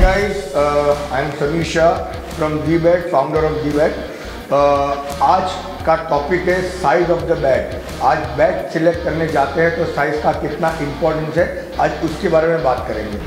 guys, uh, I am Samir Shah from DBET, founder of DBET. Uh, आज का topic है size of the bat आज bat select करने जाते हैं तो साइज़ का कितना इम्पोर्टेंस है आज उसके बारे में बात करेंगे.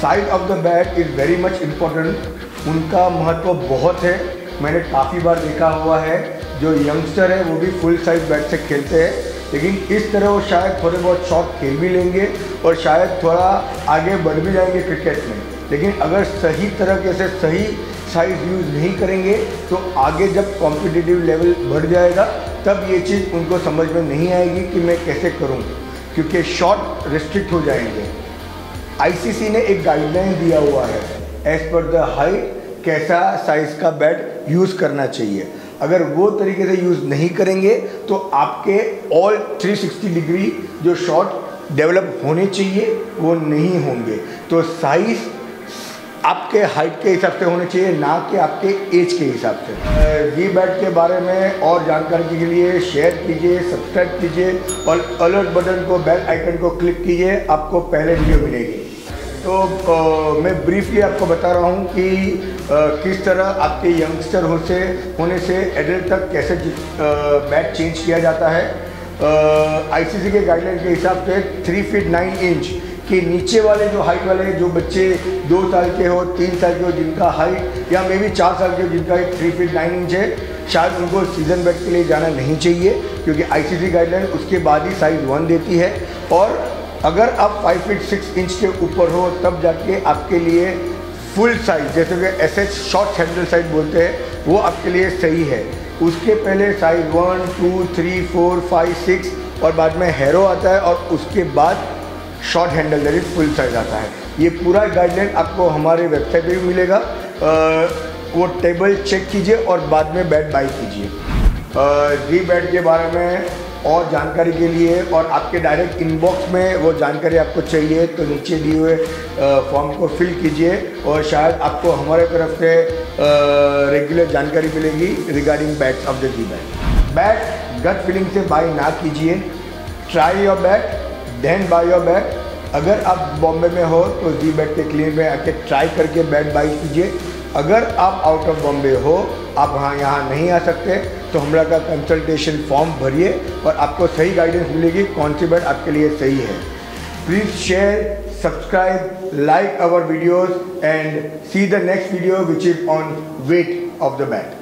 Size of the bat is very much important उनका महत्व बहुत है. मैंने काफ़ी बार देखा हुआ है. जो यंगस्टर है वो भी फुल साइज़ बैट से खेलते हैं. लेकिन इस तरह वो शायद थोड़े बहुत शॉट खेल भी लेंगे और शायद थोड़ा आगे बढ़ भी जाएँगे क्रिकेट में. लेकिन अगर सही तरीके से सही साइज़ यूज़ नहीं करेंगे तो आगे जब कॉम्पिटिटिव लेवल बढ़ जाएगा, तब ये चीज़ उनको समझ में नहीं आएगी कि मैं कैसे करूँ, क्योंकि शॉट रिस्ट्रिक्ट हो जाएँगे। आईसीसी ने एक गाइडलाइन दिया हुआ है एज पर द हाइट कैसा साइज़ का बैट यूज़ करना चाहिए। अगर वो तरीके से यूज़ नहीं करेंगे तो आपके ऑल 360 डिग्री जो शॉट डेवलप होने चाहिए, वो नहीं होंगे। तो साइज़ आपके हाइट के हिसाब से होने चाहिए ना कि आपके एज के हिसाब से। जी बैट के बारे में और जानकारी के लिए शेयर कीजिए सब्सक्राइब कीजिए और अलर्ट बटन को बेल आइकन को क्लिक कीजिए आपको पहले वीडियो मिलेगी। तो आ, मैं ब्रीफली आपको बता रहा हूँ कि आ, किस तरह आपके यंगस्टर हो से होने से एडल्ट तक कैसे बैट चेंज किया जाता है। आईसीसी के गाइडलाइन के हिसाब से थ्री फीट नाइन इंच कि नीचे वाले जो हाइट वाले जो बच्चे दो साल के हो, तीन साल के हो, जिनका हाइट या मे बी चार साल के हो, जिनका एक थ्री फीट नाइन इंच है, शायद उनको सीज़न बेड के लिए जाना नहीं चाहिए, क्योंकि आईसीसी गाइडलाइन उसके बाद ही साइज़ वन देती है। और अगर आप फाइव फीट सिक्स इंच के ऊपर हो, तब जाके आपके लिए फुल साइज़ जैसे कि S H short handle size बोलते हैं, वो आपके लिए सही है। उसके पहले size one two three four five six और बाद में हैरो आता है और उसके बाद short handle that is full size आता है। ये पूरा गाइडलाइन आपको हमारे वेबसाइट पे भी मिलेगा। आ, वो टेबल चेक कीजिए और बाद में बैट बाई कीजिए। जी बैट के बारे में और जानकारी के लिए और आपके डायरेक्ट इनबॉक्स में वो जानकारी आपको चाहिए तो नीचे दिए हुए फॉर्म को फिल कीजिए और शायद आपको हमारे तरफ़ से रेगुलर जानकारी मिलेगी regarding bats of the ji bat bat gut feeling से बाई ना कीजिए। Try your bat then buy your bat अगर आप बॉम्बे में हो तो जी बैट के क्लिनिक में आके ट्राई करके बैट बाई कीजिए। अगर आप आउट ऑफ़ बॉम्बे हो, आप वहाँ यहाँ नहीं आ सकते तो हमारा का कंसल्टेशन फॉर्म भरिए और आपको सही गाइडेंस मिलेगी, कौन सी बैट आपके लिए सही है। Please share subscribe like our videos and see the next video which is on weight of the bat